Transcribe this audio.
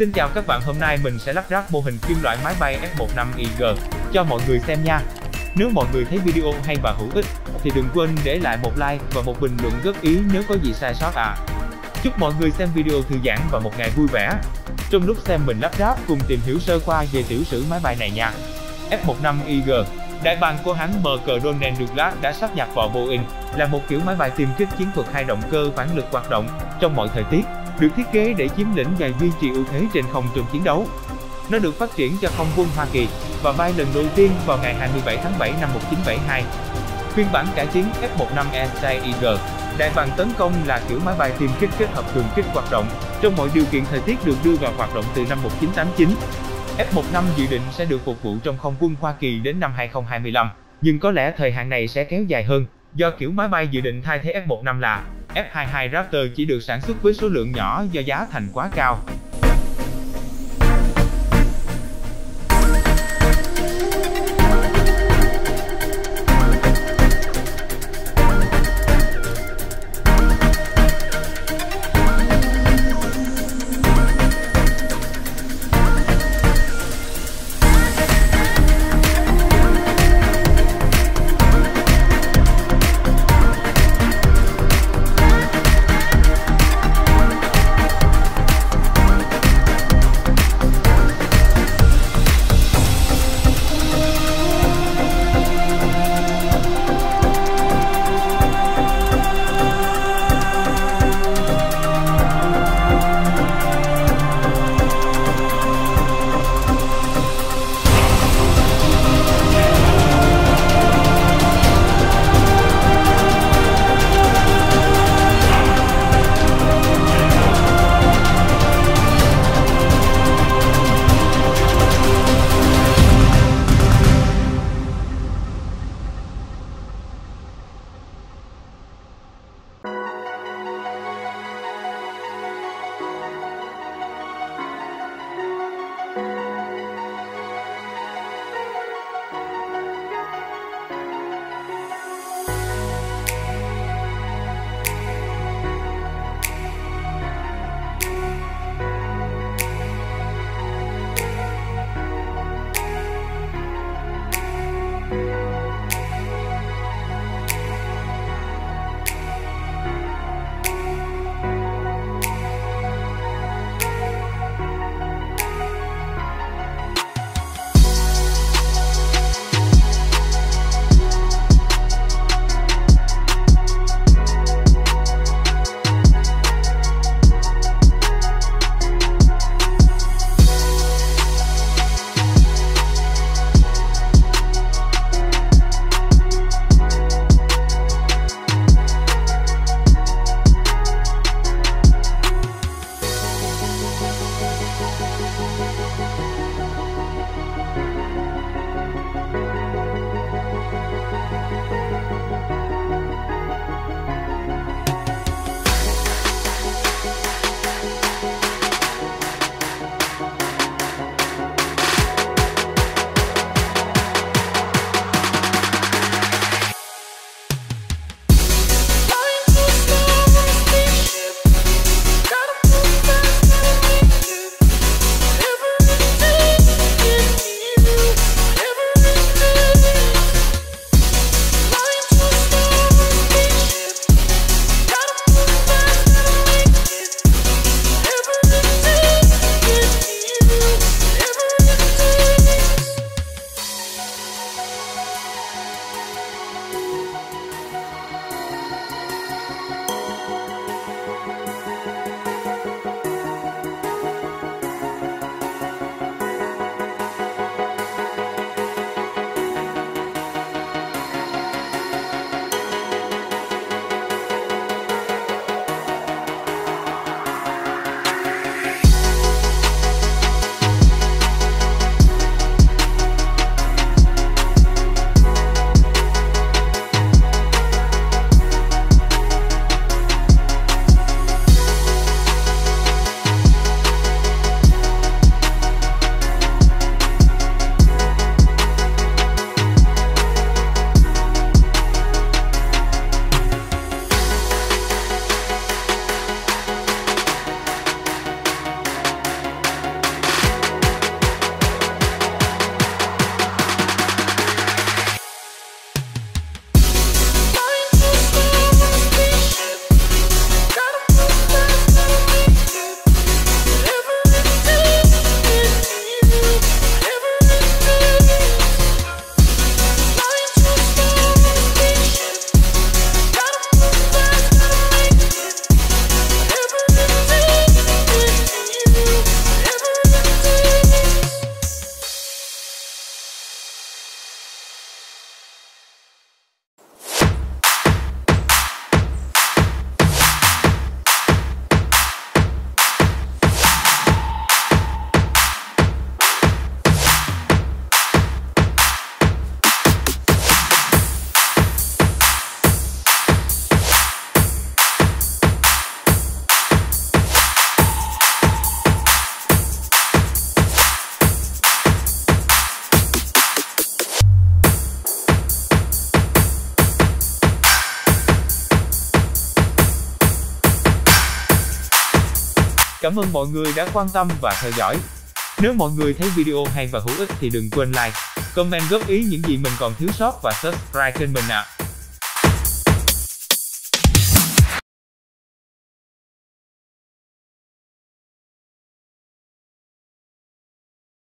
Xin chào các bạn hôm nay mình sẽ lắp ráp mô hình kim loại máy bay F-15IG cho mọi người xem nha. Nếu mọi người thấy video hay và hữu ích thì đừng quên để lại một like và một bình luận góp ý nếu có gì sai sót à. Chúc mọi người xem video thư giãn và một ngày vui vẻ. Trong lúc xem mình lắp ráp cùng tìm hiểu sơ qua về tiểu sử máy bay này nha. F-15IG Đại bàng của hãng MK Ronen Douglas đã sắp nhập vào Boeing, là một kiểu máy bay tiêm kích chiến thuật hai động cơ phản lực hoạt động trong mọi thời tiết, được thiết kế để chiếm lĩnh và duy trì ưu thế trên không trường chiến đấu. Nó được phát triển cho không quân Hoa Kỳ và bay lần đầu tiên vào ngày 27 tháng 7 năm 1972. Phiên bản cải tiến F-15E Tiger, Đại bàng tấn công là kiểu máy bay tiêm kích kết hợp cường kích hoạt động trong mọi điều kiện thời tiết được đưa vào hoạt động từ năm 1989. F-15 dự định sẽ được phục vụ trong không quân Hoa Kỳ đến năm 2025, nhưng có lẽ thời hạn này sẽ kéo dài hơn, do kiểu máy bay dự định thay thế F-15 là F-22 Raptor chỉ được sản xuất với số lượng nhỏ do giá thành quá cao. Cảm ơn mọi người đã quan tâm và theo dõi. Nếu mọi người thấy video hay và hữu ích thì đừng quên like, comment góp ý những gì mình còn thiếu sót và subscribe kênh mình ạ. À.